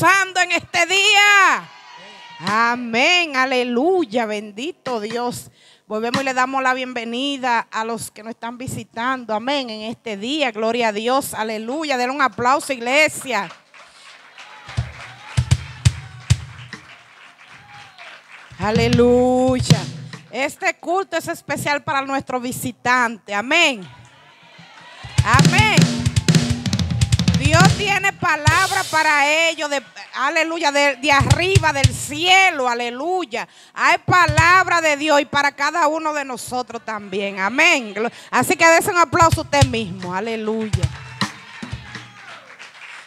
en este día. Amén, aleluya, bendito Dios. Volvemos y le damos la bienvenida a los que nos están visitando. Amén, en este día, gloria a Dios, aleluya. Denle un aplauso, iglesia. Aleluya. Este culto es especial para nuestro visitante. Amén. Amén. Tiene palabra para ellos, aleluya, de, de, arriba, del cielo, aleluya. Hay palabra de Dios y para cada uno de nosotros también, amén. Así que des un aplauso a usted mismo, aleluya.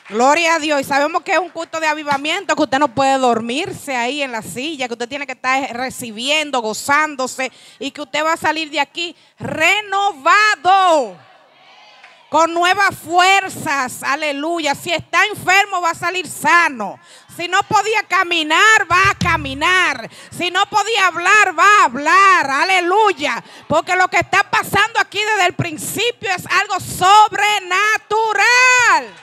Gloria a Dios. Y sabemos que es un culto de avivamiento, que usted no puede dormirse ahí en la silla, que usted tiene que estar recibiendo, gozándose y que usted va a salir de aquí renovado con nuevas fuerzas, aleluya. Si está enfermo va a salir sano. Si no podía caminar, va a caminar. Si no podía hablar, va a hablar, aleluya. Porque lo que está pasando aquí desde el principio es algo sobrenatural.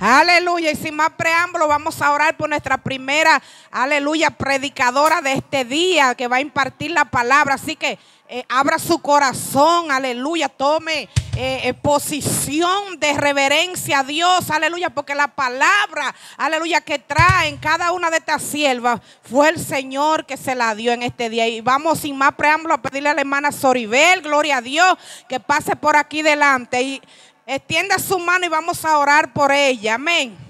Aleluya. Y sin más preámbulo, vamos a orar por nuestra primera, aleluya, predicadora de este día que va a impartir la palabra. Así que eh, abra su corazón, aleluya, tome eh, eh, posición de reverencia a Dios, aleluya, porque la palabra, aleluya, que trae en cada una de estas siervas fue el Señor que se la dio en este día. Y vamos sin más preámbulo a pedirle a la hermana Soribel, gloria a Dios, que pase por aquí delante y extienda su mano y vamos a orar por ella, amén.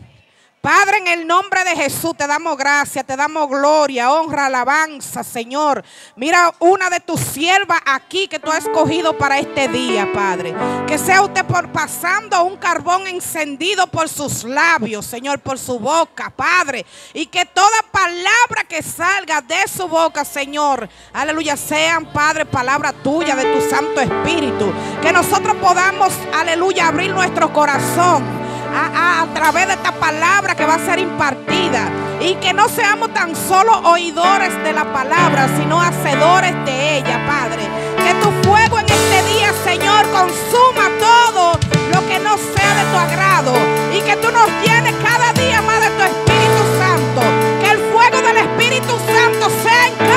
Padre, en el nombre de Jesús te damos gracias, te damos gloria, honra, alabanza, Señor. Mira una de tus siervas aquí que tú has escogido para este día, Padre. Que sea usted por pasando un carbón encendido por sus labios, Señor, por su boca, Padre. Y que toda palabra que salga de su boca, Señor, aleluya, sean, Padre, palabra tuya de tu Santo Espíritu. Que nosotros podamos, aleluya, abrir nuestro corazón a, través de esta palabra que va a ser impartida. Y que no seamos tan solo oidores de la palabra, sino hacedores de ella, Padre. Que tu fuego en este día, Señor, consuma todo lo que no sea de tu agrado. Y que tú nos llenes cada día más de tu Espíritu Santo. Que el fuego del Espíritu Santo sea en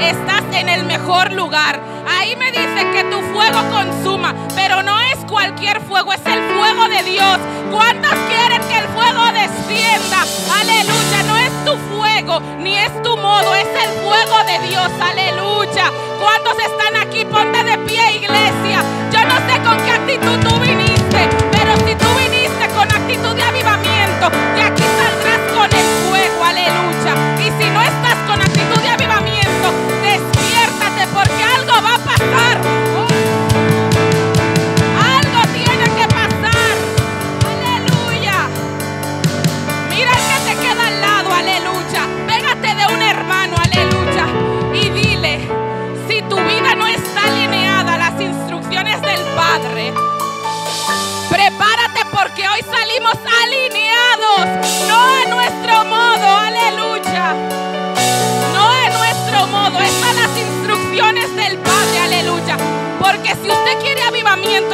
estás en el mejor lugar. Ahí me dice que tu fuego consuma, pero no es cualquier fuego, es el fuego de Dios. ¿Cuántos quieren que el fuego descienda? Aleluya, no es tu fuego, ni es tu modo, es el fuego de Dios. Aleluya. ¿Cuántos están aquí? Ponte de pie, iglesia. Yo no sé con qué actitud tú viniste, pero si tú viniste con actitud de avivamiento, de aquí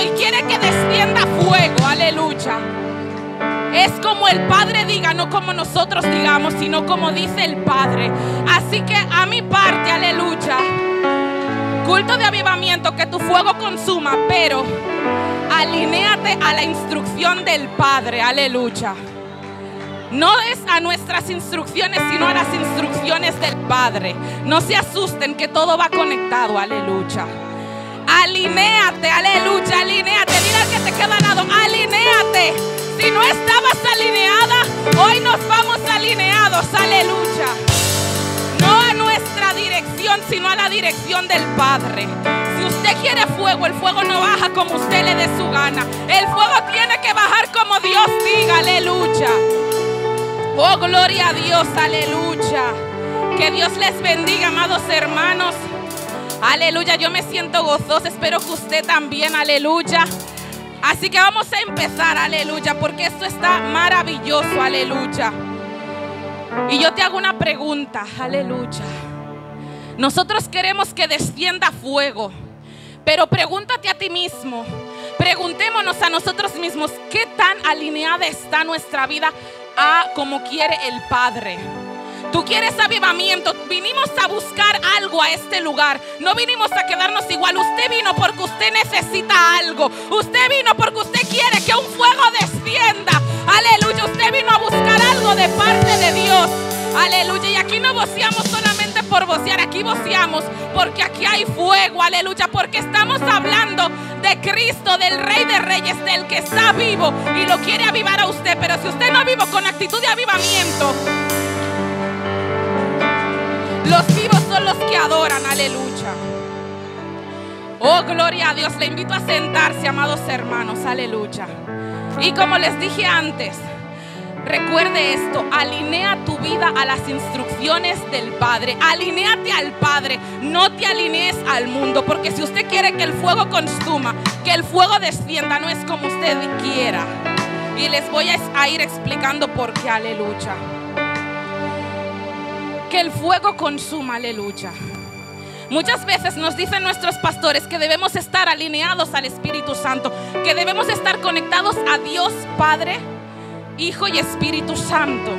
y quiere que descienda fuego, aleluya. Es como el Padre diga, no como nosotros digamos, sino como dice el Padre. Así que a mi parte, aleluya. Culto de avivamiento, que tu fuego consuma, pero alinéate a la instrucción del Padre, aleluya. No es a nuestras instrucciones, sino a las instrucciones del Padre. No se asusten que todo va conectado, aleluya. Alinéate, aleluya, alinéate. Dile al que te queda al lado, alinéate. Si no estabas alineada, hoy nos vamos alineados, aleluya. No a nuestra dirección, sino a la dirección del Padre. Si usted quiere fuego, el fuego no baja como usted le dé su gana. El fuego tiene que bajar como Dios diga, aleluya. Oh, gloria a Dios, aleluya. Que Dios les bendiga, amados hermanos. Aleluya, yo me siento gozosa, espero que usted también, aleluya. Así que vamos a empezar, aleluya, porque esto está maravilloso, aleluya. Y yo te hago una pregunta, aleluya. Nosotros queremos que descienda fuego, pero pregúntate a ti mismo, preguntémonos a nosotros mismos, ¿qué tan alineada está nuestra vida a como quiere el Padre? Tú quieres avivamiento. Vinimos a buscar algo a este lugar. No vinimos a quedarnos igual. Usted vino porque usted necesita algo. Usted vino porque usted quiere que un fuego descienda. Aleluya. Usted vino a buscar algo de parte de Dios. Aleluya. Y aquí no voceamos solamente por vocear. Aquí voceamos porque aquí hay fuego. Aleluya. Porque estamos hablando de Cristo, del Rey de Reyes, del que está vivo y lo quiere avivar a usted. Pero si usted no vivo con actitud de avivamiento, los vivos son los que adoran, aleluya. Oh, gloria a Dios. Le invito a sentarse, amados hermanos, aleluya. Y como les dije antes, recuerde esto, alinea tu vida a las instrucciones del Padre. Alineate al Padre, no te alinees al mundo, porque si usted quiere que el fuego consuma, que el fuego descienda, no es como usted quiera. Y les voy a ir explicando por qué, aleluya que el fuego consuma, aleluya. Muchas veces nos dicen nuestros pastores que debemos estar alineados al Espíritu Santo, que debemos estar conectados a Dios Padre, Hijo y Espíritu Santo.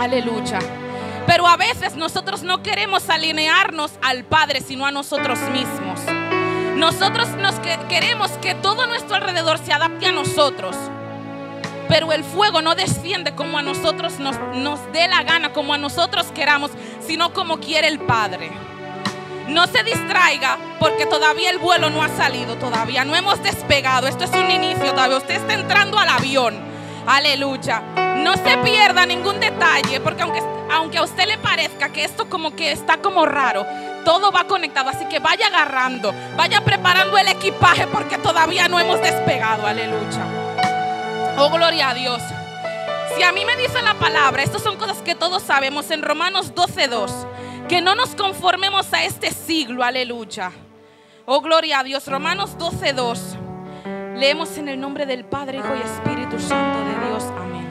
Aleluya. Pero a veces nosotros no queremos alinearnos al Padre, sino a nosotros mismos. Nosotros nos queremos que todo nuestro alrededor se adapte a nosotros. Pero el fuego no desciende como a nosotros nos, dé la gana, como a nosotros queramos, sino como quiere el Padre. No se distraiga porque todavía el vuelo no ha salido, todavía no hemos despegado. Esto es un inicio, todavía usted está entrando al avión. Aleluya. No se pierda ningún detalle porque aunque, aunque a usted le parezca que esto como que está como raro, todo va conectado. Así que vaya agarrando, vaya preparando el equipaje porque todavía no hemos despegado. Aleluya. Oh, gloria a Dios. Si a mí me dice la palabra, estas son cosas que todos sabemos en Romanos 12:2, que no nos conformemos a este siglo, aleluya. Oh, gloria a Dios. Romanos 12:2. Leemos en el nombre del Padre, Hijo y Espíritu Santo de Dios. Amén.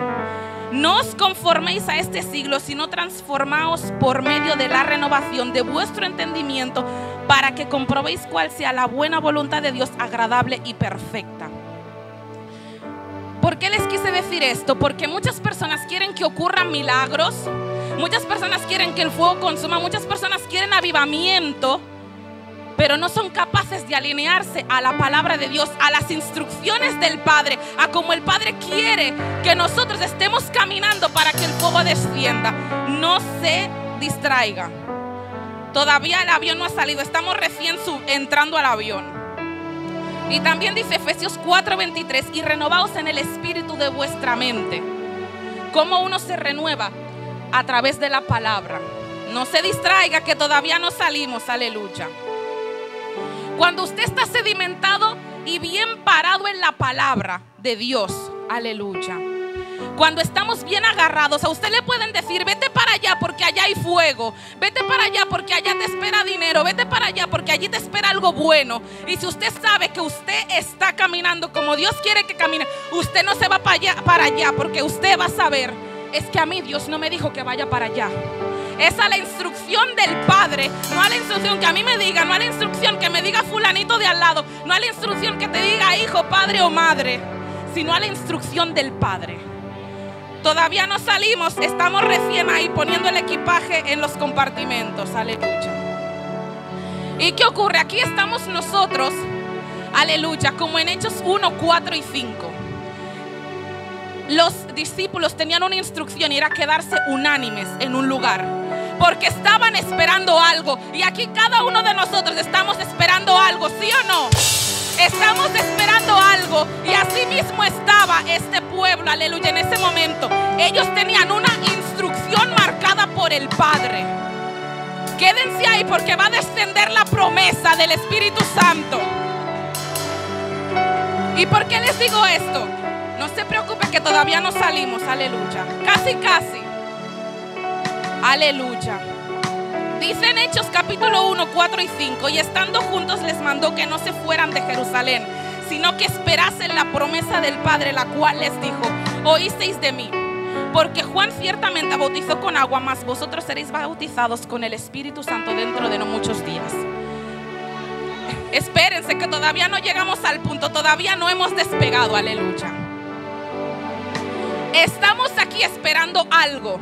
No os conforméis a este siglo, sino transformaos por medio de la renovación de vuestro entendimiento para que comprobéis cuál sea la buena voluntad de Dios agradable y perfecta. ¿Por qué les quise decir esto? Porque muchas personas quieren que ocurran milagros, muchas personas quieren que el fuego consuma, muchas personas quieren avivamiento, pero no son capaces de alinearse a la palabra de Dios, a las instrucciones del Padre, a como el Padre quiere que nosotros estemos caminando para que el fuego descienda. No se distraiga. Todavía el avión no ha salido, estamos recién entrando al avión. Y también dice Efesios 4:23, y renovaos en el espíritu de vuestra mente. Cómo uno se renueva a través de la palabra. No se distraiga que todavía no salimos, aleluya. Cuando usted está sedimentado y bien parado en la palabra de Dios, aleluya cuando estamos bien agarrados, a usted le pueden decir, vete para allá porque allá hay fuego, vete para allá porque allá te espera dinero, vete para allá porque allí te espera algo bueno. Y si usted sabe que usted está caminando como Dios quiere que camine, usted no se va para allá, para allá porque usted va a saber, es que a mí Dios no me dijo que vaya para allá. Es a la instrucción del Padre, no a la instrucción que a mí me diga, no a la instrucción que me diga fulanito de al lado, no a la instrucción que te diga hijo, padre o madre, sino a la instrucción del Padre. Todavía no salimos, estamos recién ahí poniendo el equipaje en los compartimentos. Aleluya. ¿Y qué ocurre? Aquí estamos nosotros, aleluya, como en Hechos 1, 4 y 5. Los discípulos tenían una instrucción y era quedarse unánimes en un lugar. Porque estaban esperando algo. Y aquí cada uno de nosotros estamos esperando algo, ¿sí o no? Estamos esperando algo y así mismo estaba este pueblo, aleluya, en ese momento. Ellos tenían una instrucción marcada por el Padre. Quédense ahí porque va a descender la promesa del Espíritu Santo. ¿Y por qué les digo esto? No se preocupe que todavía no salimos, aleluya. Casi, casi. Aleluya. dice en Hechos capítulo 1, 4 y 5, y estando juntos les mandó que no se fueran de Jerusalén, sino que esperasen la promesa del Padre, la cual les dijo, oísteis de mí. Porque Juan ciertamente bautizó con agua, mas vosotros seréis bautizados con el Espíritu Santo dentro de no muchos días. Espérense que todavía no llegamos al punto, todavía no hemos despegado, aleluya. Estamos aquí esperando algo.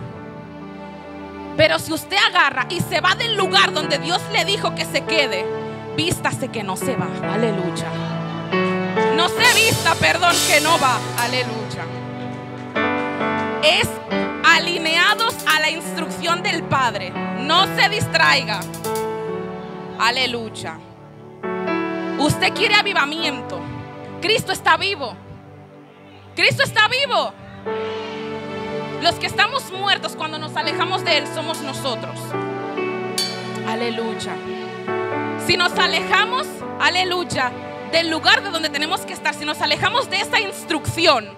Pero si usted agarra y se va del lugar donde Dios le dijo que se quede, vístase que no se va, aleluya. No se vista, perdón, que no va, aleluya. Es alineados a la instrucción del Padre. No se distraiga. Aleluya. Usted quiere avivamiento. Cristo está vivo. Cristo está vivo. Los que estamos muertos cuando nos alejamos de Él somos nosotros. Aleluya. Si nos alejamos, aleluya, del lugar de donde tenemos que estar, si nos alejamos de esa instrucción,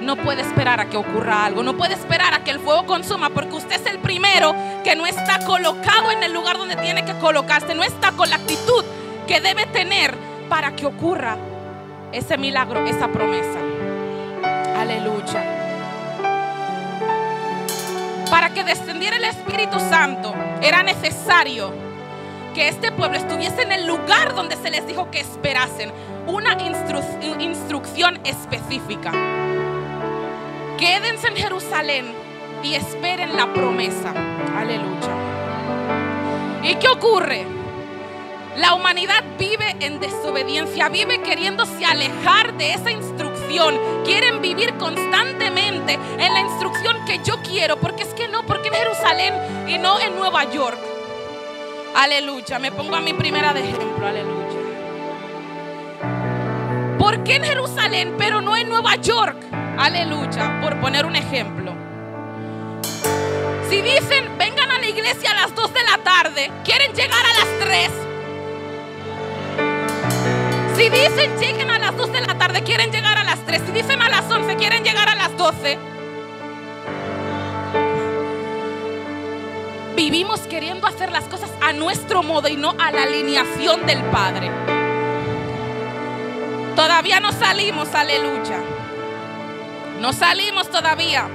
no puede esperar a que ocurra algo, no puede esperar a que el fuego consuma, porque usted es el primero que no está colocado en el lugar donde tiene que colocarse, no está con la actitud que debe tener para que ocurra ese milagro, esa promesa. Aleluya. Para que descendiera el Espíritu Santo era necesario que este pueblo estuviese en el lugar donde se les dijo que esperasen una instru- instrucción específica. Quédense en Jerusalén y esperen la promesa. Aleluya. ¿Y qué ocurre? La humanidad vive en desobediencia, vive queriéndose alejar de esa instrucción. Quieren vivir constantemente en la instrucción que yo quiero, porque es que no, porque en Jerusalén y no en Nueva York. Aleluya, me pongo a mi primera de ejemplo, aleluya. ¿Por qué en Jerusalén, pero no en Nueva York? Aleluya, por poner un ejemplo. Si dicen, vengan a la iglesia a las 2 de la tarde, quieren llegar a las 3. Si dicen, lleguen a las 2 de la tarde, quieren llegar a las 3. Si dicen a las 11, quieren llegar a las 12. Vivimos queriendo hacer las cosas a nuestro modo y no a la alineación del Padre. Todavía no salimos, aleluya. No salimos todavía.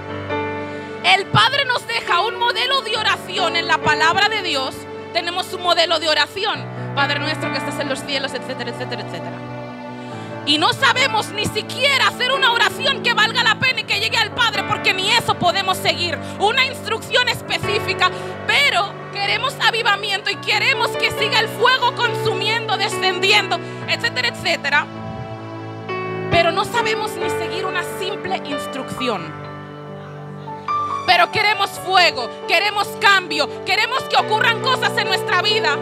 El Padre nos deja un modelo de oración en la palabra de Dios. Tenemos un modelo de oración. Padre nuestro que estás en los cielos, etcétera, etcétera, etcétera. Y no sabemos ni siquiera hacer una oración que valga la pena y que llegue al Padre, porque ni eso podemos seguir. Una instrucción específica, pero queremos avivamiento y queremos que siga el fuego consumiendo, descendiendo, etcétera, etcétera. Pero no sabemos ni seguir una simple instrucción. Pero queremos fuego, queremos cambio, queremos que ocurran cosas en nuestra vida.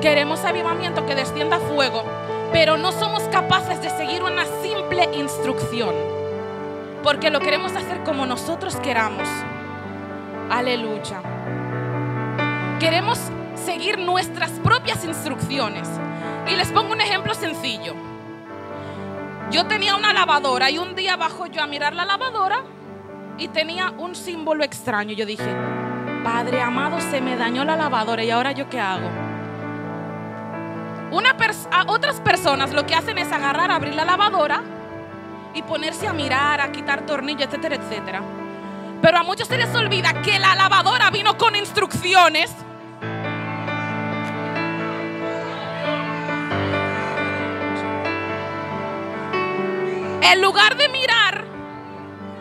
Queremos avivamiento, que descienda fuego, pero no somos capaces de seguir una simple instrucción. Porque lo queremos hacer como nosotros queramos. Aleluya. Queremos seguir nuestras propias instrucciones. Y les pongo un ejemplo sencillo. Yo tenía una lavadora y un día bajo yo a mirar la lavadora y tenía un símbolo extraño. Yo dije, Padre amado, se me dañó la lavadora y ahora yo qué hago. Una otras personas lo que hacen es agarrar, abrir la lavadora y ponerse a mirar, a quitar tornillos, etcétera, etcétera. Pero a muchos se les olvida que la lavadora vino con instrucciones. En lugar de mirar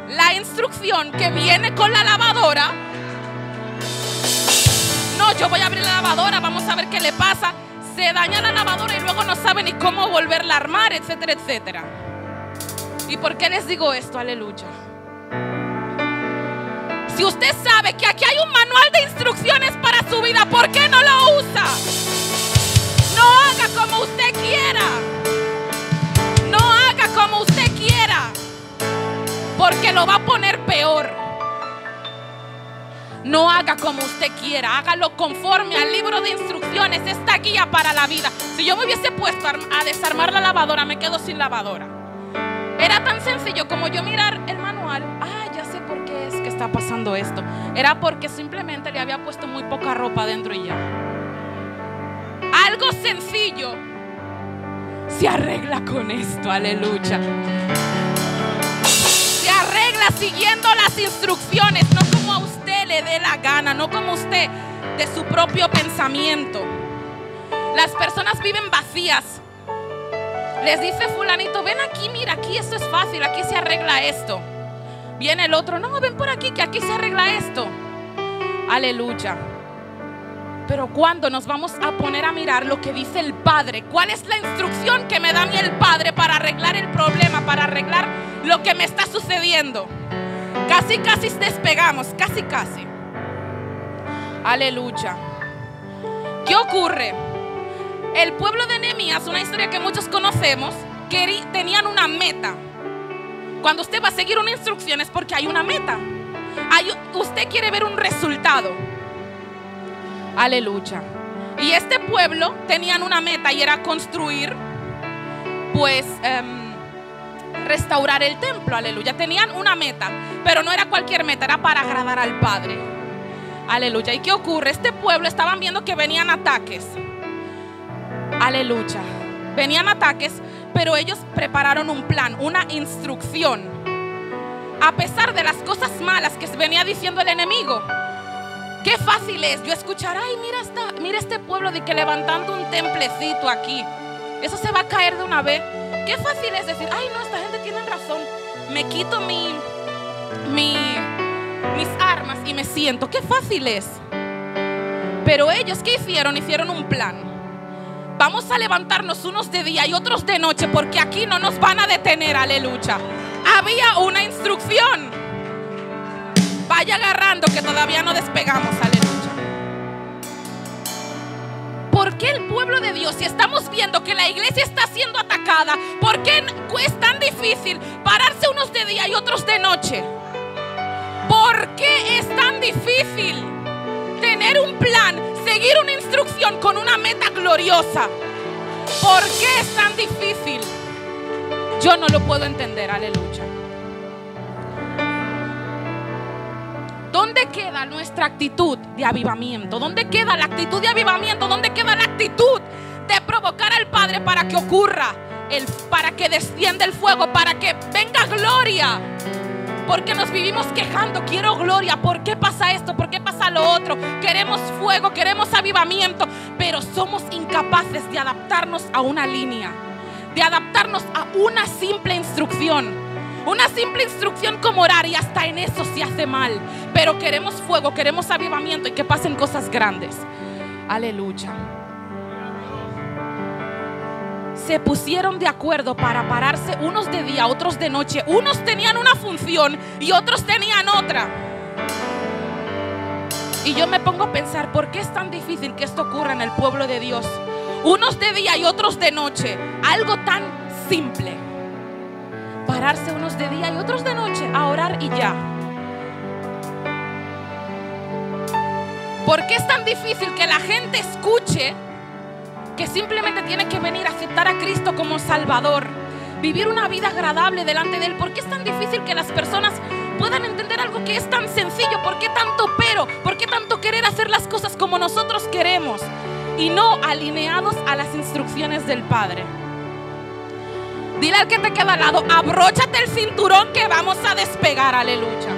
la instrucción que viene con la lavadora, no, yo voy a abrir la lavadora, vamos a ver qué le pasa. Se daña la lavadora y luego no sabe ni cómo volverla a armar, etcétera, etcétera. ¿Y por qué les digo esto? Aleluya. Si usted sabe que aquí hay un manual de instrucciones para su vida, ¿por qué no lo usa? No haga como usted quiera. No haga como usted quiera. Porque lo va a poner peor. No haga como usted quiera, hágalo conforme al libro de instrucciones, esta guía para la vida. Si yo me hubiese puesto a desarmar la lavadora, me quedo sin lavadora. Era tan sencillo como yo mirar el manual. Ah, ya sé por qué es que está pasando esto? Era porque simplemente le había puesto muy poca ropa dentro y ya. Algo sencillo se arregla con esto, aleluya. Se arregla siguiendo las instrucciones, no usted le dé la gana, no como usted de su propio pensamiento. Las personas viven vacías. Les dice fulanito, ven aquí, mira, aquí esto es fácil, aquí se arregla esto. Viene el otro, no, ven por aquí, que aquí se arregla esto. Aleluya. Pero cuando nos vamos a poner a mirar lo que dice el Padre, cuál es la instrucción que me da mí el Padre para arreglar el problema, para arreglar lo que me está sucediendo. Casi, casi despegamos, casi, casi. Aleluya. ¿Qué ocurre? El pueblo de Nehemías, una historia que muchos conocemos, que tenían una meta. Cuando usted va a seguir una instrucción es porque hay una meta. usted quiere ver un resultado. Aleluya. Y este pueblo tenían una meta y era construir, pues, em, restaurar el templo. Aleluya. Tenían una meta, pero no era cualquier meta, era para agradar al Padre. Aleluya. ¿Y qué ocurre? Este pueblo estaban viendo que venían ataques. Aleluya. Venían ataques, pero ellos prepararon un plan, una instrucción. A pesar de las cosas malas que venía diciendo el enemigo, Qué fácil es yo escuchar, ay, mira, esta, mira este pueblo de que levantando un templecito aquí. Eso se va a caer de una vez. Qué fácil es decir, ay, no, esta gente tiene razón. Me quito mi, mi, mis armas y me siento. Qué fácil es. Pero ellos, ¿qué hicieron? Hicieron un plan. Vamos a levantarnos unos de día y otros de noche porque aquí no nos van a detener, aleluya. Había una instrucción. Vaya agarrando que todavía no despegamos, aleluya. ¿Por qué el pueblo de Dios, si estamos viendo que la iglesia está siendo atacada, por qué es tan difícil pararse unos de día y otros de noche? ¿Por qué es tan difícil tener un plan, seguir una instrucción con una meta gloriosa? ¿Por qué es tan difícil? Yo no lo puedo entender, aleluya. ¿Dónde queda nuestra actitud de avivamiento? ¿Dónde queda la actitud de avivamiento? ¿Dónde queda la actitud de provocar al Padre para que ocurra, el, para que descienda el fuego, para que venga gloria? Porque nos vivimos quejando, quiero gloria, ¿por qué pasa esto? ¿Por qué pasa lo otro? Queremos fuego, queremos avivamiento, pero somos incapaces de adaptarnos a una línea, de adaptarnos a una simple instrucción. Una simple instrucción como orar y hasta en eso se hace mal. Pero queremos fuego, queremos avivamiento y que pasen cosas grandes. Aleluya. Se pusieron de acuerdo para pararse unos de día, otros de noche. Unos tenían una función y otros tenían otra. Y yo me pongo a pensar, ¿por qué es tan difícil que esto ocurra en el pueblo de Dios? Unos de día y otros de noche. Algo tan simple pararse unos de día y otros de noche a orar y ya. ¿Por qué es tan difícil que la gente escuche que simplemente tiene que venir a aceptar a Cristo como Salvador? Vivir una vida agradable delante de Él. ¿Por qué es tan difícil que las personas puedan entender algo que es tan sencillo? ¿Por qué tanto pero? ¿Por qué tanto querer hacer las cosas como nosotros queremos? Y no alineados a las instrucciones del Padre. Dile al que te queda al lado, abróchate el cinturón que vamos a despegar, aleluya.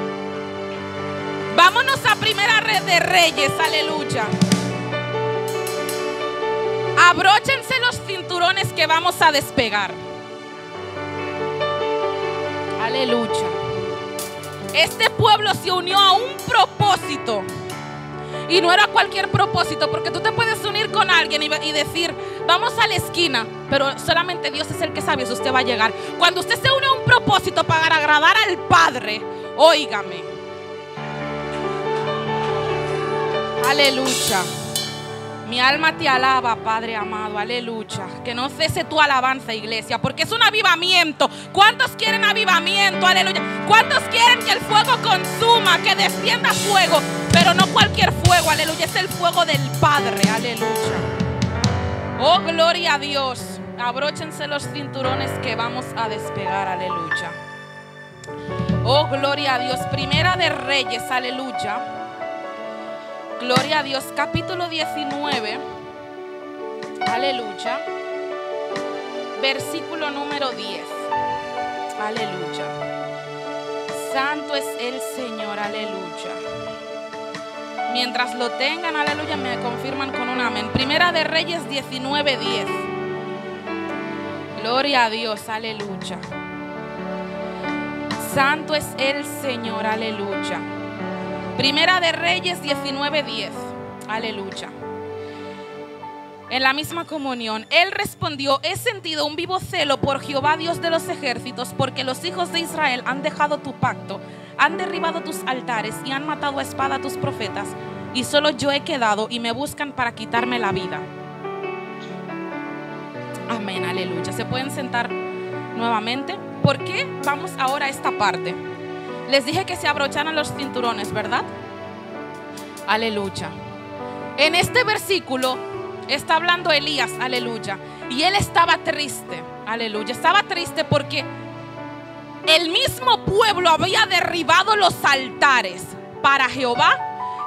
Vámonos a primera red de reyes, aleluya. Abróchense los cinturones que vamos a despegar. Aleluya. Este pueblo se unió a un propósito. Y no era cualquier propósito, porque tú te puedes unir con alguien y, decir, vamos a la esquina, pero solamente Dios es el que sabe si usted va a llegar. Cuando usted se une a un propósito para agradar al Padre, óigame. Aleluya. Mi alma te alaba, Padre amado, aleluya. Que no cese tu alabanza, iglesia, porque es un avivamiento. ¿Cuántos quieren avivamiento? Aleluya. ¿Cuántos quieren que el fuego consuma, que descienda fuego? Pero no cualquier fuego, aleluya. Es el fuego del Padre, aleluya. Oh, gloria a Dios. Abróchense los cinturones que vamos a despegar, aleluya. Oh, gloria a Dios. Primera de Reyes, aleluya. Gloria a Dios. Capítulo 19. Aleluya. Versículo número 10. Aleluya. Santo es el Señor, aleluya. Mientras lo tengan, aleluya, me confirman con un amén. Primera de Reyes 19:10. Gloria a Dios, aleluya. Santo es el Señor, aleluya. Primera de Reyes 19:10. Aleluya. En la misma comunión, él respondió, he sentido un vivo celo por Jehová Dios de los ejércitos, porque los hijos de Israel han dejado tu pacto, han derribado tus altares y han matado a espada a tus profetas, y solo yo he quedado y me buscan para quitarme la vida. Amén, aleluya. ¿Se pueden sentar nuevamente? ¿Por qué vamos ahora a esta parte? Les dije que se abrocharan los cinturones, ¿verdad? Aleluya. En este versículo está hablando Elías, aleluya. Y él estaba triste, aleluya. Estaba triste porque el mismo pueblo había derribado los altares para Jehová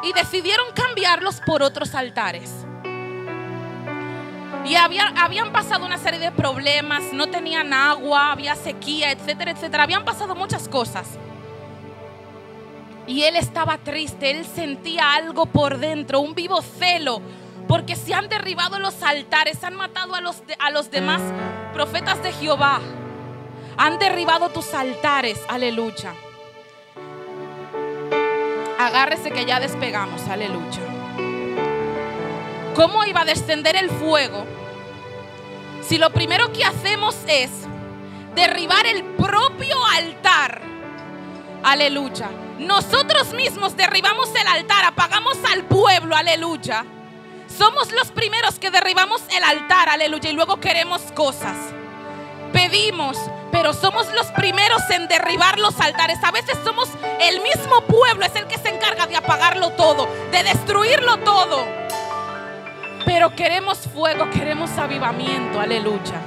y decidieron cambiarlos por otros altares. Y habían pasado una serie de problemas, no tenían agua, había sequía, etcétera, etcétera. Habían pasado muchas cosas. Y él estaba triste, él sentía algo por dentro, un vivo celo, porque se han derribado los altares, han matado a los, a los demás profetas de Jehová, han derribado tus altares, aleluya. Agárrese que ya despegamos, aleluya. ¿Cómo iba a descender el fuego si lo primero que hacemos es derribar el propio altar? Aleluya. Nosotros mismos derribamos el altar, apagamos al pueblo, aleluya. Somos los primeros que derribamos el altar, aleluya, y luego queremos cosas. Pedimos, pero somos los primeros en derribar los altares. A veces somos el mismo pueblo, es el que se encarga de apagarlo todo, de destruirlo todo. Pero queremos fuego, queremos avivamiento, aleluya.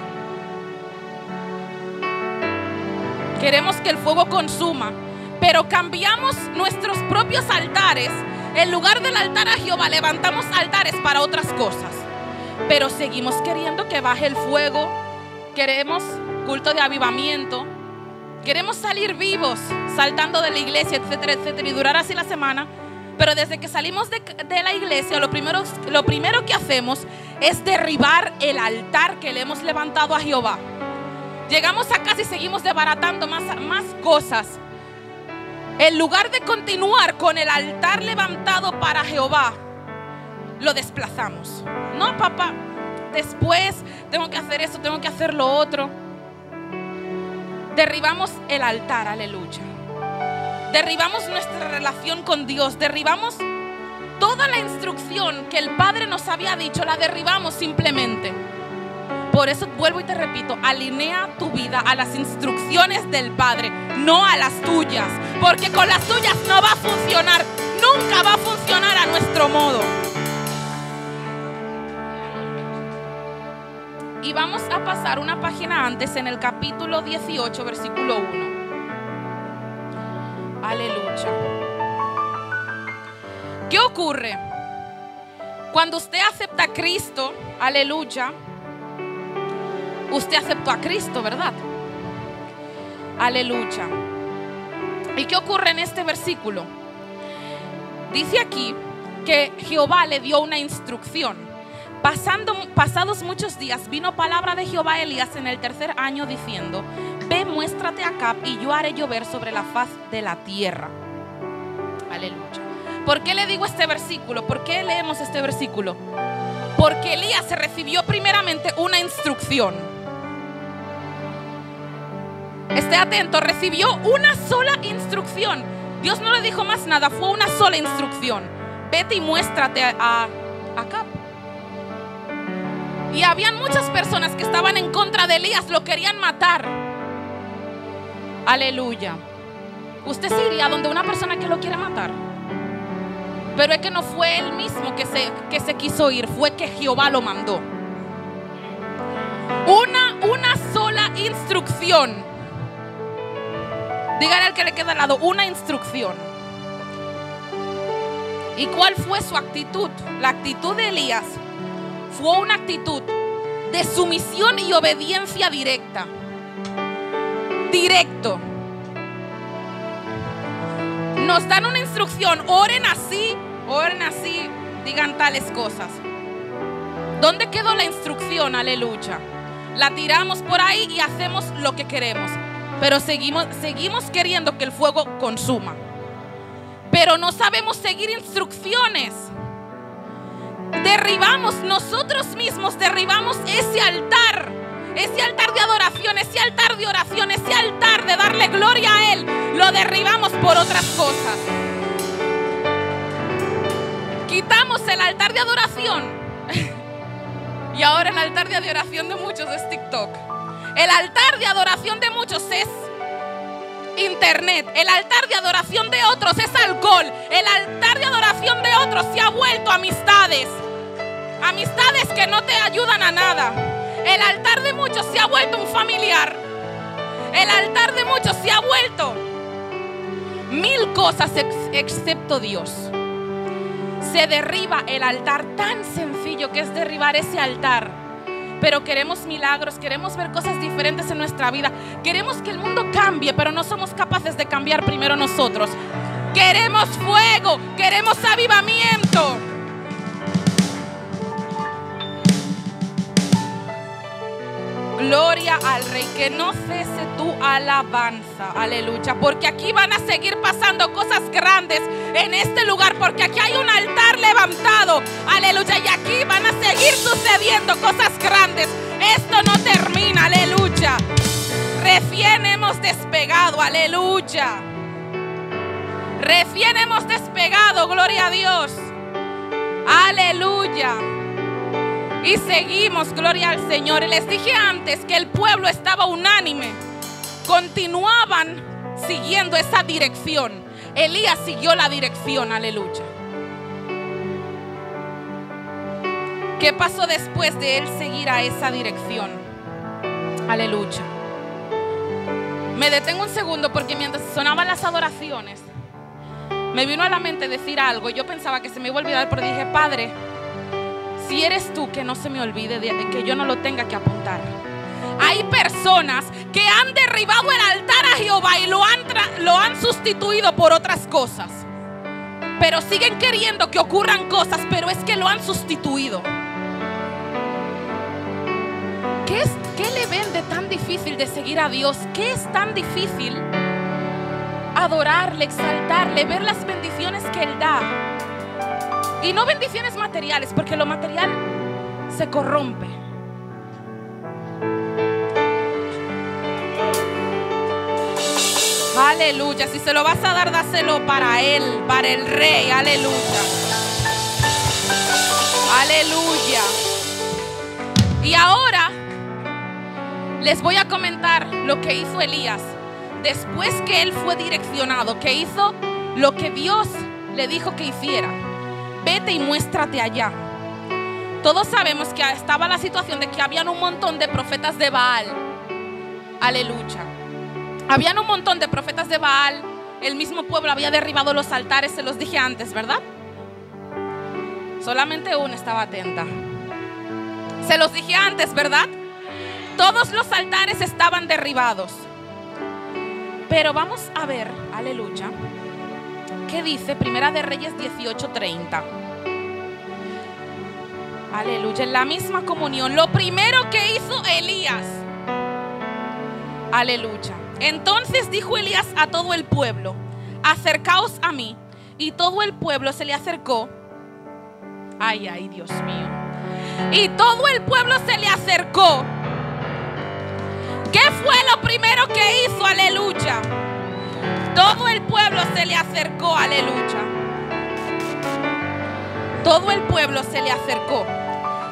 Queremos que el fuego consuma, pero cambiamos nuestros propios altares. En lugar del altar a Jehová, levantamos altares para otras cosas. Pero seguimos queriendo que baje el fuego. Queremos culto de avivamiento. Queremos salir vivos, saltando de la iglesia, etcétera, etcétera, y durar así la semana. Pero desde que salimos de, la iglesia, lo primero, lo primero que hacemos es derribar el altar que le hemos levantado a Jehová. Llegamos a casa y seguimos desbaratando más, más cosas. En lugar de continuar con el altar levantado para Jehová, lo desplazamos. No, papá, después tengo que hacer eso, tengo que hacer lo otro. Derribamos el altar, aleluya derribamos nuestra relación con Dios, derribamos toda la instrucción que el Padre nos había dicho, la derribamos simplemente. Por eso vuelvo y te repito, alinea tu vida a las instrucciones del Padre, no a las tuyas, porque con las tuyas no va a funcionar, nunca va a funcionar a nuestro modo. Y vamos a pasar una página antes en el capítulo 18, versículo 1. Aleluya. ¿Qué ocurre? Cuando usted acepta a Cristo, aleluya, usted aceptó a Cristo, ¿verdad? Aleluya. ¿Y qué ocurre en este versículo? Dice aquí que Jehová le dio una instrucción. Pasando, pasados muchos días vino palabra de Jehová a Elías en el tercer año diciendo, ve, muéstrate acá y yo haré llover sobre la faz de la tierra. Aleluya. ¿Por qué le digo este versículo? ¿Por qué leemos este versículo? Porque Elías recibió primeramente una instrucción. Esté atento, recibió una sola instrucción. Dios no le dijo más nada, fue una sola instrucción. Vete y muéstrate a, acá. Y habían muchas personas que estaban en contra de Elías, lo querían matar. Aleluya. Usted se iría donde una persona que lo quiere matar. Pero es que no fue él mismo que se, que se quiso ir, fue que Jehová lo mandó. Una, una sola instrucción. Dígale al que le queda al lado una instrucción. ¿Y cuál fue su actitud? La actitud de Elías fue una actitud de sumisión y obediencia directa. Directo. Nos dan una instrucción, oren así, oren así, digan tales cosas. ¿Dónde quedó la instrucción? Aleluya. La tiramos por ahí y hacemos lo que queremos. Pero seguimos, seguimos queriendo que el fuego consuma. Pero no sabemos seguir instrucciones. Derribamos nosotros mismos, derribamos ese altar. Ese altar de adoración, ese altar de oración, ese altar de darle gloria a Él, lo derribamos por otras cosas. Quitamos el altar de adoración y ahora el altar de adoración de muchos es TikTok. El altar de adoración de muchos es internet. El altar de adoración de otros es alcohol. El altar de adoración de otros se ha vuelto amistades. Amistades que no te ayudan a nada. El altar de muchos se ha vuelto un familiar. El altar de muchos se ha vuelto mil cosas excepto Dios. Se derriba el altar tan sencillo que es derribar ese altar. Pero queremos milagros, queremos ver cosas diferentes en nuestra vida. Queremos que el mundo cambie, pero no somos capaces de cambiar primero nosotros. Queremos fuego, queremos avivamiento. Gloria al Rey, que no cese tu alabanza, aleluya, porque aquí van a seguir pasando cosas grandes en este lugar, porque aquí hay un altar levantado, aleluya, y aquí van a seguir sucediendo cosas grandes. Esto no termina, aleluya. Recién hemos despegado, aleluya. Recién hemos despegado, gloria a Dios. Aleluya. Y seguimos, gloria al Señor. Y les dije antes que el pueblo estaba unánime. Continuaban siguiendo esa dirección. Elías siguió la dirección, aleluya. ¿Qué pasó después de él seguir a esa dirección? Aleluya. Me detengo un segundo porque mientras sonaban las adoraciones, me vino a la mente decir algo. Yo pensaba que se me iba a olvidar, pero dije, Padre, si eres tú, que no se me olvide de, que yo no lo tenga que apuntar. Hay personas que han derribado el altar a Jehová y lo han, lo han sustituido por otras cosas. Pero siguen queriendo que ocurran cosas, pero es que lo han sustituido. ¿Qué, es, ¿Qué le ven de tan difícil de seguir a Dios? ¿Qué es tan difícil adorarle, exaltarle, ver las bendiciones que Él da? Y no bendiciones materiales, porque lo material se corrompe. Aleluya. Si se lo vas a dar, dáselo para Él, para el Rey. Aleluya. Aleluya. Y ahora les voy a comentar lo que hizo Elías. Después que él fue direccionado, que hizo lo que Dios le dijo que hiciera vete y muéstrate allá. Todos sabemos que estaba la situación de que habían un montón de profetas de Baal. Aleluya. Habían un montón de profetas de Baal. El mismo pueblo había derribado los altares, se los dije antes, ¿verdad? Solamente uno estaba atenta. Se los dije antes, ¿verdad? Todos los altares estaban derribados. Pero vamos a ver, aleluya ¿Qué dice Primera de Reyes 18:30? Aleluya, en la misma comunión. Lo primero que hizo Elías. Aleluya. Entonces dijo Elías a todo el pueblo, acercaos a mí. Y todo el pueblo se le acercó. Ay, ay, Dios mío. Y todo el pueblo se le acercó. ¿Qué fue lo primero que hizo? Aleluya todo el pueblo se le acercó, aleluya. Todo el pueblo se le acercó.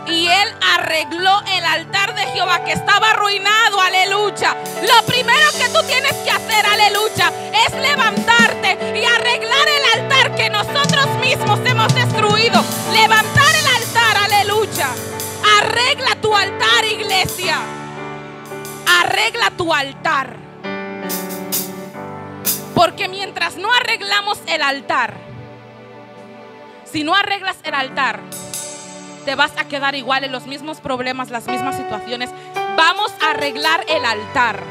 Y él arregló el altar de Jehová que estaba arruinado, aleluya. Lo primero que tú tienes que hacer, aleluya, es levantarte y arreglar el altar que nosotros mismos hemos destruido. Levantar el altar, aleluya. Arregla tu altar, iglesia. Arregla tu altar. Porque mientras no arreglamos el altar, si no arreglas el altar, te vas a quedar igual en los mismos problemas, las mismas situaciones. Vamos a arreglar el altar.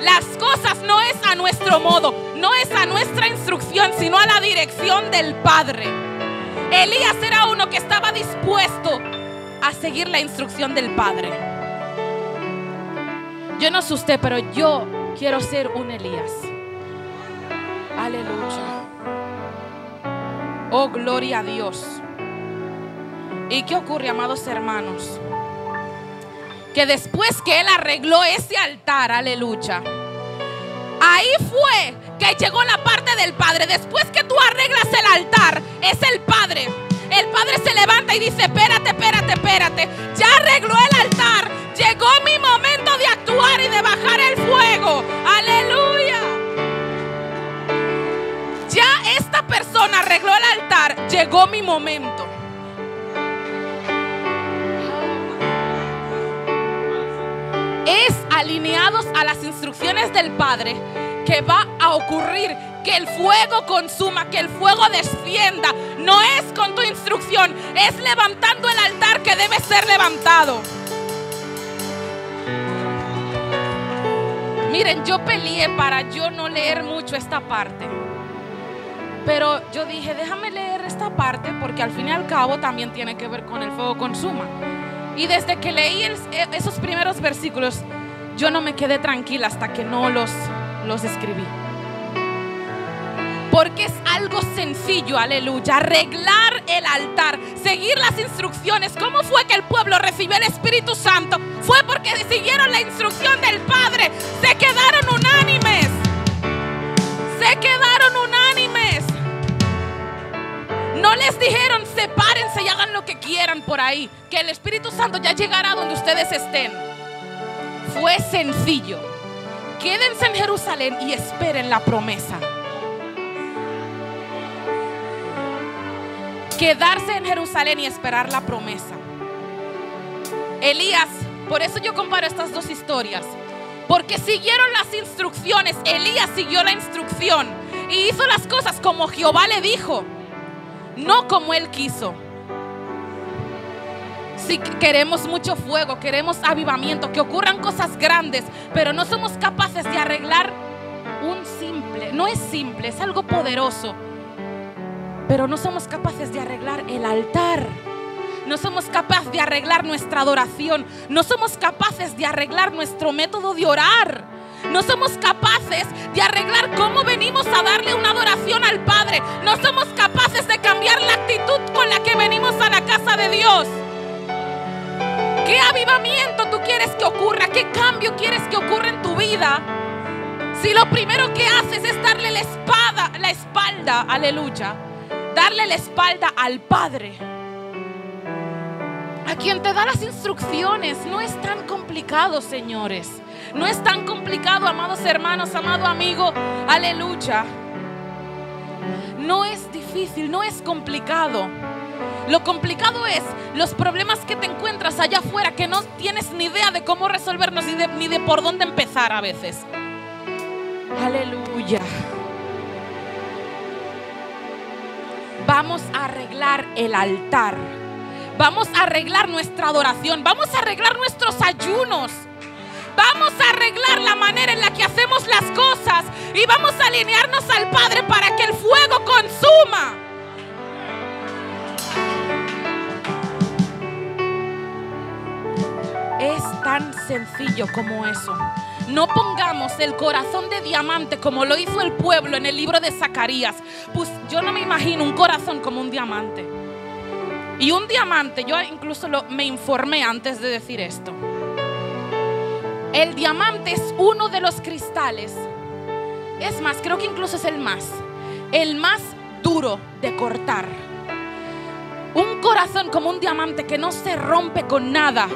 Las cosas no es a nuestro modo, no es a nuestra instrucción, sino a la dirección del Padre. Elías era uno que estaba dispuesto a seguir la instrucción del Padre. Yo no sé usted, pero yo quiero ser un Elías. Aleluya. Oh, gloria a Dios. ¿Y qué ocurre, amados hermanos? Que después que él arregló ese altar, aleluya, ahí fue que llegó la parte del Padre. Después que tú arreglas el altar, es el Padre. El Padre se levanta y dice, espérate, espérate, espérate. Ya arregló el altar. Llegó mi momento de actuar y de bajar el fuego. Aleluya. Esta persona arregló el altar. Llegó mi momento. es alineados a las instrucciones del Padre que va a ocurrir que el fuego consuma, que el fuego descienda. No es con tu instrucción, es levantando el altar que debe ser levantado. Miren, yo peleé para yo no leer mucho esta parte. Pero yo dije, déjame leer esta parte porque al fin y al cabo también tiene que ver con el fuego consuma. Y desde que leí e, esos primeros versículos, yo no me quedé tranquila hasta que no los, los escribí. Porque es algo sencillo, aleluya. Arreglar el altar, seguir las instrucciones. ¿Cómo fue que el pueblo recibió el Espíritu Santo? Fue porque siguieron la instrucción del Padre. Que quieran por ahí. Que el Espíritu Santo ya llegará donde ustedes estén. Fue sencillo. Quédense en Jerusalén y esperen la promesa. Quedarse en Jerusalén y esperar la promesa. Elías, por eso yo comparo estas dos historias. Porque siguieron las instrucciones. Elías siguió la instrucción y hizo las cosas como Jehová le dijo, no como él quiso. Si queremos mucho fuego, queremos avivamiento, que ocurran cosas grandes, pero no somos capaces de arreglar un simple, no es simple, es algo poderoso, pero no somos capaces de arreglar el altar. No somos capaces de arreglar nuestra adoración. No somos capaces de arreglar nuestro método de orar. No somos capaces de arreglar cómo venimos a darle una adoración al Padre. No somos capaces de cambiar la actitud con la que venimos a la casa de Dios. ¿Qué avivamiento tú quieres que ocurra? ¿Qué cambio quieres que ocurra en tu vida? Si lo primero que haces es darle la espada, la espalda, aleluya, darle la espalda al Padre. A quien te da las instrucciones, no es tan complicado, señores. No es tan complicado, amados hermanos, amado amigo. Aleluya. No es difícil, no es complicado. Lo complicado es los problemas que te encuentras allá afuera que no tienes ni idea de cómo resolvernos ni de, ni de por dónde empezar a veces. Aleluya. Vamos a arreglar el altar. Vamos a arreglar nuestra adoración. Vamos a arreglar nuestros ayunos. Vamos a arreglar la manera en la que hacemos las cosas y vamos a alinearnos al Padre para que el fuego consuma. Tan sencillo como eso. No pongamos el corazón de diamante como lo hizo el pueblo en el libro de Zacarías. Pues yo no me imagino un corazón como un diamante. Y un diamante, yo incluso me informé antes de decir esto. El diamante es uno de los cristales. Es más, creo que incluso es el más. El más duro de cortar. Un corazón como un diamante que no se rompe con nada.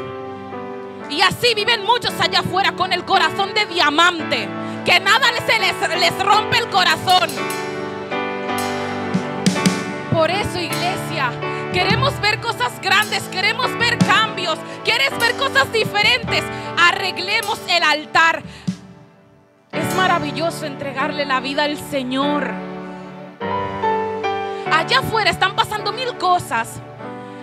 Y así viven muchos allá afuera con el corazón de diamante. Que nada se les, les rompe el corazón. Por eso, iglesia, queremos ver cosas grandes, queremos ver cambios, quieres ver cosas diferentes. Arreglemos el altar. Es maravilloso entregarle la vida al Señor. Allá afuera están pasando mil cosas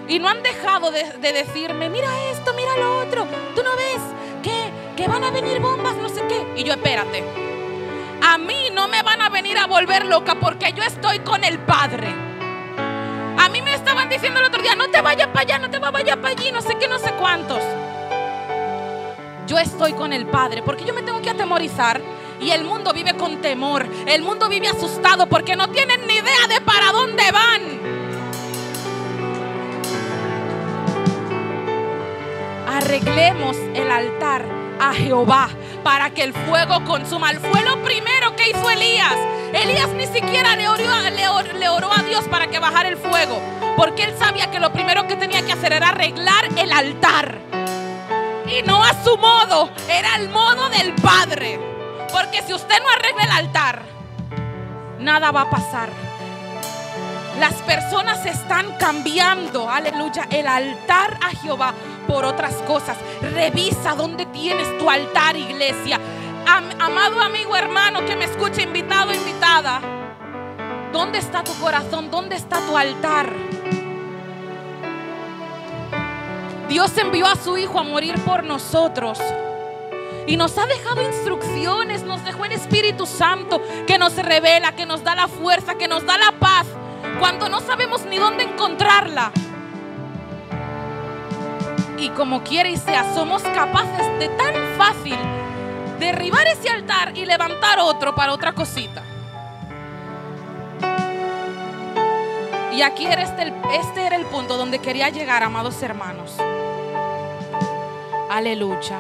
y no han dejado de, de decirme, mira esto, mira lo otro, tú no ves que, que van a venir bombas, no sé qué. Y yo, espérate, a mí no me van a venir a volver loca porque yo estoy con el Padre. A mí me estaban diciendo el otro día, no te vayas para allá, no te vayas para allí, no sé qué, no sé cuántos. Yo estoy con el Padre porque yo me tengo que atemorizar y el mundo vive con temor. El mundo vive asustado porque no tienen ni idea de para dónde van. Arreglemos el altar a Jehová para que el fuego consuma. Fue lo primero que hizo Elías. Elías ni siquiera le oró, le or- le oró a Dios para que bajara el fuego, porque él sabía que lo primero que tenía que hacer era arreglar el altar. Y no a su modo, era el modo del Padre. Porque si usted no arregla el altar, nada va a pasar. Las personas están cambiando, aleluya, el altar a Jehová por otras cosas. Revisa dónde tienes tu altar, iglesia. Am- amado amigo, hermano que me escucha, invitado, invitada. ¿Dónde está tu corazón? ¿Dónde está tu altar? Dios envió a su Hijo a morir por nosotros. Y nos ha dejado instrucciones, nos dejó el Espíritu Santo que nos revela, que nos da la fuerza, que nos da la paz cuando no sabemos ni dónde encontrarla. Y como quiera y sea, somos capaces de tan fácil derribar ese altar y levantar otro para otra cosita. Y aquí era este, este era el punto donde quería llegar, amados hermanos. Aleluya.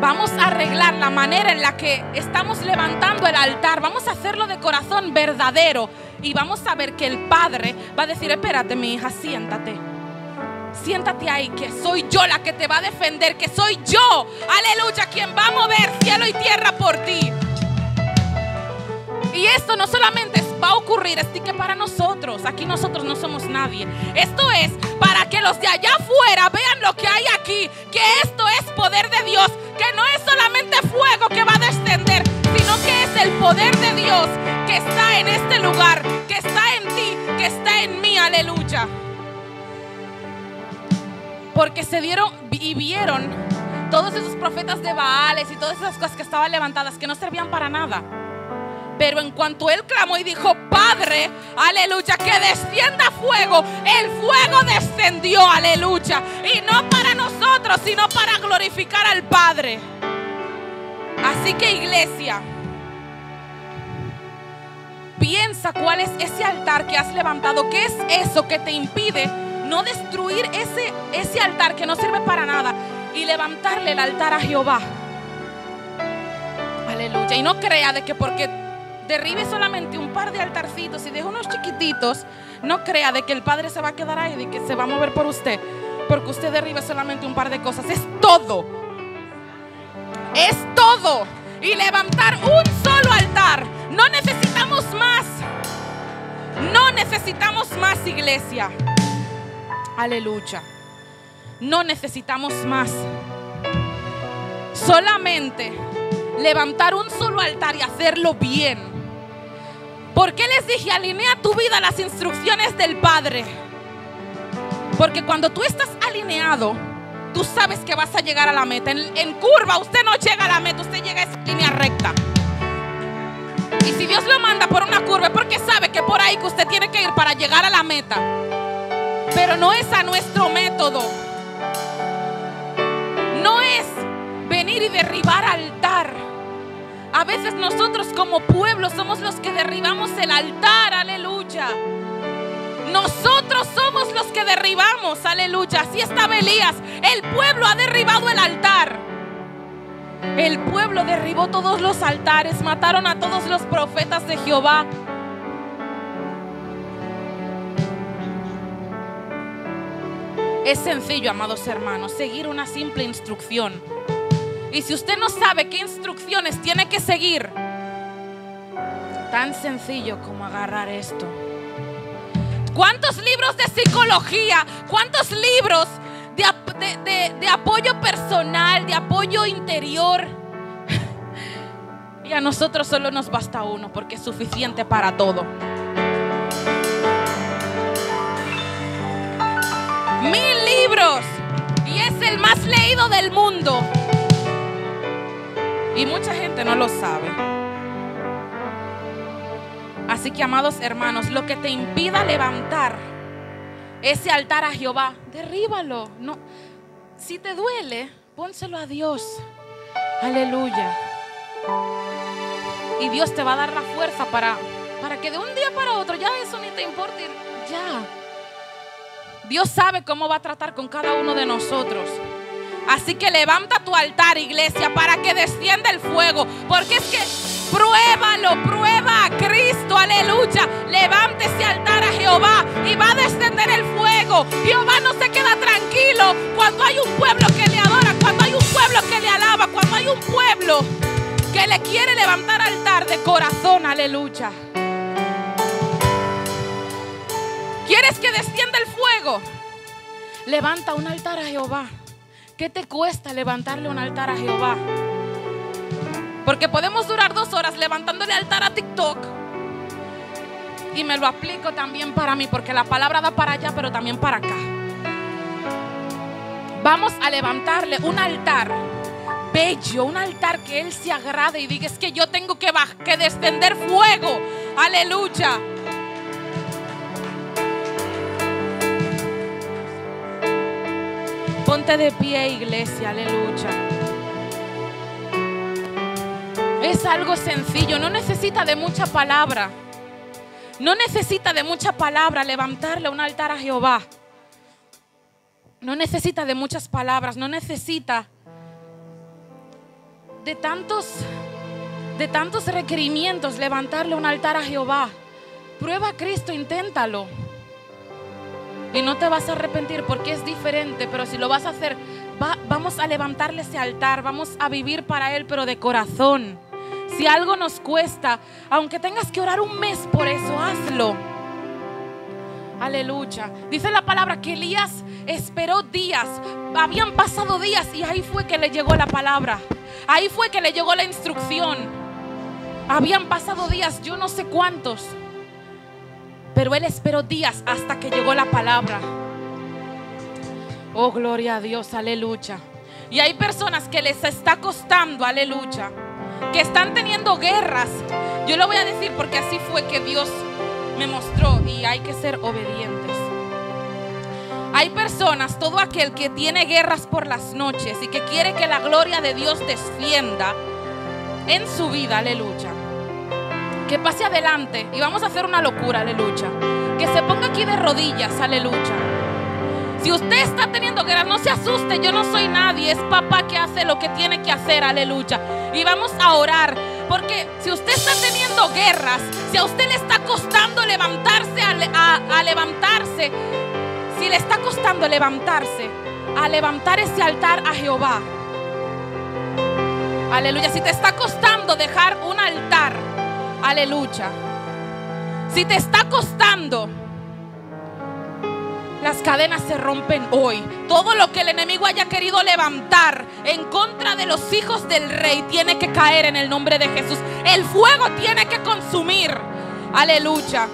Vamos a arreglar la manera en la que estamos levantando el altar. Vamos a hacerlo de corazón verdadero. Y vamos a ver que el Padre va a decir, espérate mi hija, siéntate. Siéntate ahí, que soy yo la que te va a defender, que soy yo, aleluya, quien va a mover cielo y tierra por ti. Y esto no solamente va a ocurrir, es que para nosotros, aquí nosotros no somos nadie. Esto es para que los de allá afuera vean lo que hay aquí, que esto es poder de Dios, que no es solamente fuego que va a descender, sino que es el poder de Dios que está en este lugar, que está en ti, que está en mí, aleluya. Porque se dieron y vieron todos esos profetas de Baales y todas esas cosas que estaban levantadas que no servían para nada. Pero en cuanto él clamó y dijo, Padre, aleluya, que descienda fuego, el fuego descendió, aleluya. Y no para nosotros, sino para glorificar al Padre. Así que iglesia, piensa cuál es ese altar que has levantado, qué es eso que te impide no destruir ese, ese altar que no sirve para nada y levantarle el altar a Jehová. Aleluya. Y no crea de que porque derribe solamente un par de altarcitos y deja unos chiquititos, no crea de que el Padre se va a quedar ahí, de que se va a mover por usted, porque usted derribe solamente un par de cosas. Es todo. Es todo. Y levantar un solo altar. No necesitamos más. No necesitamos más iglesia. Aleluya. No necesitamos más. Solamente levantar un solo altar y hacerlo bien. ¿Por qué les dije alinea tu vida a las instrucciones del Padre? Porque cuando tú estás alineado, tú sabes que vas a llegar a la meta. En, en curva usted no llega a la meta, usted llega a esa línea recta. Y si Dios lo manda por una curva es porque sabe que por ahí que usted tiene que ir para llegar a la meta. Pero no es a nuestro método. No es venir y derribar altar. A veces nosotros como pueblo somos los que derribamos el altar, aleluya. Nosotros somos los que derribamos, aleluya. Así estaba Elías. El pueblo ha derribado el altar. El pueblo derribó todos los altares, mataron a todos los profetas de Jehová. Es sencillo, amados hermanos, seguir una simple instrucción. Y si usted no sabe qué instrucciones tiene que seguir, tan sencillo como agarrar esto. ¿Cuántos libros de psicología? ¿Cuántos libros de, de apoyo personal, de apoyo interior? Y a nosotros solo nos basta uno porque es suficiente para todo. El más leído del mundo. Y mucha gente no lo sabe. Así que, amados hermanos, lo que te impida levantar ese altar a Jehová, derríbalo. No, si te duele, pónselo a Dios. Aleluya. Y Dios te va a dar la fuerza para, para que de un día para otro ya eso ni te importe. Ya. Dios sabe cómo va a tratar con cada uno de nosotros. Así que levanta tu altar, iglesia, para que descienda el fuego. Porque es que pruébalo, prueba a Cristo, aleluya. Levante ese altar a Jehová y va a descender el fuego. Jehová no se queda tranquilo cuando hay un pueblo que le adora, cuando hay un pueblo que le alaba, cuando hay un pueblo que le quiere levantar altar de corazón, aleluya. ¿Quieres que descienda el fuego? Levanta un altar a Jehová. ¿Qué te cuesta levantarle un altar a Jehová? Porque podemos durar dos horas levantándole altar a TikTok. Y me lo aplico también para mí, porque la palabra da para allá, pero también para acá. Vamos a levantarle un altar bello, un altar que Él se agrade y diga, es que yo tengo que, que descender fuego. Aleluya. Ponte de pie, iglesia, aleluya. Es algo sencillo, no necesita de mucha palabra. No necesita de mucha palabra levantarle un altar a Jehová. No necesita de muchas palabras, no necesita de tantos de tantos requerimientos levantarle un altar a Jehová. Prueba a Cristo, inténtalo. Y no te vas a arrepentir porque es diferente, pero si lo vas a hacer, vamos a levantarle ese altar, vamos a vivir para Él, pero de corazón. Si algo nos cuesta, aunque tengas que orar un mes por eso, hazlo. Aleluya. Dice la palabra que Elías esperó días. Habían pasado días y ahí fue que le llegó la palabra. Ahí fue que le llegó la instrucción. Habían pasado días, yo no sé cuántos. Pero él esperó días hasta que llegó la palabra. Oh, gloria a Dios, aleluya. Y hay personas que les está costando, aleluya, que están teniendo guerras. Yo lo voy a decir porque así fue que Dios me mostró y hay que ser obedientes. Hay personas, todo aquel que tiene guerras por las noches y que quiere que la gloria de Dios descienda en su vida, aleluya que pase adelante y vamos a hacer una locura, aleluya. Que se ponga aquí de rodillas, aleluya. Si usted está teniendo guerra, no se asuste, yo no soy nadie, es papá que hace lo que tiene que hacer, aleluya. Y vamos a orar, porque si usted está teniendo guerras, si a usted le está costando levantarse, a, levantarse, si le está costando levantarse, a levantar ese altar a Jehová. Aleluya, si te está costando dejar un altar Aleluya. Si te está costando, las cadenas se rompen hoy. Todo lo que el enemigo haya querido levantar en contra de los hijos del rey tiene que caer en el nombre de Jesús. El fuego tiene que consumir. Aleluya.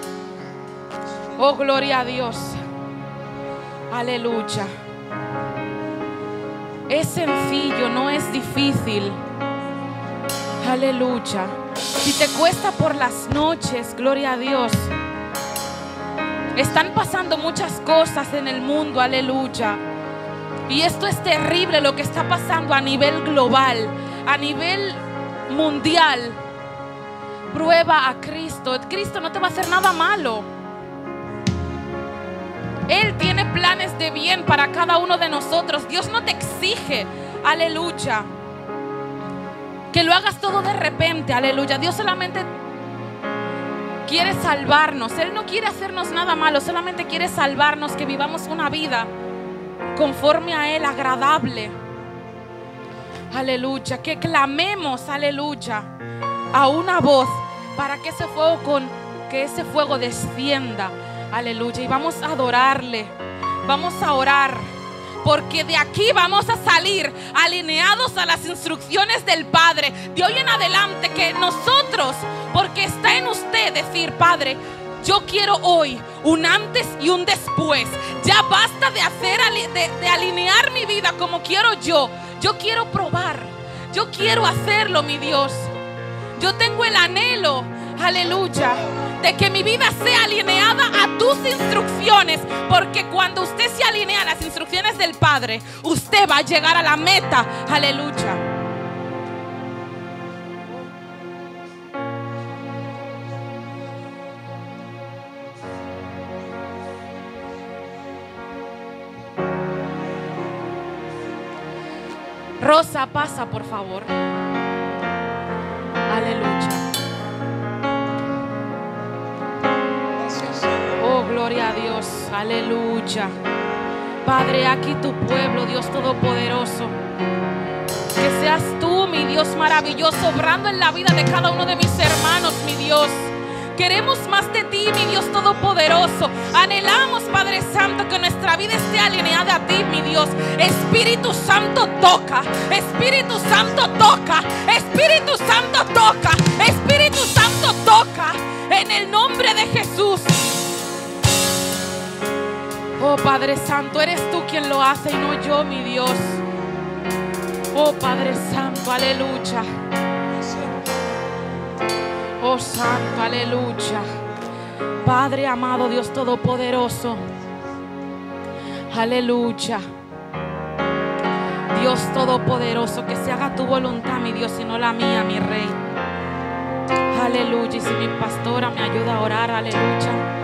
Oh, gloria a Dios. Aleluya. Es sencillo, no es difícil. Aleluya. Si te cuesta por las noches, gloria a Dios. Están pasando muchas cosas en el mundo, aleluya. Y esto es terrible lo que está pasando a nivel global, a nivel mundial. Prueba a Cristo. Cristo no te va a hacer nada malo. Él tiene planes de bien para cada uno de nosotros. Dios no te exige, aleluya que lo hagas todo de repente, aleluya. Dios solamente quiere salvarnos. Él no quiere hacernos nada malo, solamente quiere salvarnos, que vivamos una vida conforme a Él, agradable. Aleluya, que clamemos, aleluya, a una voz para que ese fuego con que ese fuego descienda. Aleluya, y vamos a adorarle. Vamos a orar porque de aquí vamos a salir alineados a las instrucciones del Padre. De hoy en adelante que nosotros, porque está en usted decir, Padre, yo quiero hoy un antes y un después. Ya basta de hacer de, de alinear mi vida como quiero yo. Yo quiero probar. Yo quiero hacerlo, mi Dios. Yo tengo el anhelo, aleluya, de que mi vida sea alineada a tus instrucciones. Porque cuando usted se alinea a las instrucciones del Padre, usted va a llegar a la meta, aleluya. Rosa, pasa por favor. Aleluya. Gloria a Dios. Aleluya. Padre, aquí tu pueblo, Dios Todopoderoso. Que seas tú, mi Dios maravilloso, obrando en la vida de cada uno de mis hermanos, mi Dios. Queremos más de ti, mi Dios Todopoderoso. Anhelamos, Padre Santo, que nuestra vida esté alineada a ti, mi Dios. Espíritu Santo toca. Espíritu Santo toca. Espíritu Santo toca. Espíritu Santo toca. En el nombre de Jesús. Oh Padre Santo, eres tú quien lo hace y no yo, mi Dios. Oh Padre Santo, aleluya. Oh Santo, aleluya. Padre amado, Dios Todopoderoso. Aleluya. Dios Todopoderoso, que se haga tu voluntad, mi Dios, y no la mía, mi Rey. Aleluya. Y si mi pastora me ayuda a orar, aleluya.